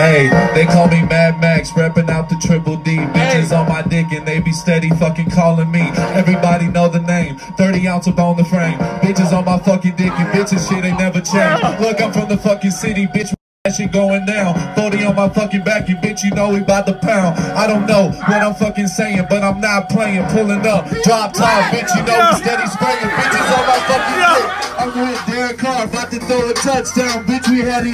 Hey, they call me Mad Max, repping out the triple D. Bitches on my dick and they be steady fucking calling me. Everybody know the name, 30 ounce up on the frame. Bitches on my fucking dick and bitches shit ain't never changed. Look, I'm from the fucking city, bitch. That shit going down. 40 on my fucking back, you bitch, you know we bout to pound. I don't know what I'm fucking saying, but I'm not playing. Pulling up, drop top, bitch, you know we steady spraying. Bitches on my fucking dick. I'm with Derek Carr, about to throw a touchdown, bitch, we had it.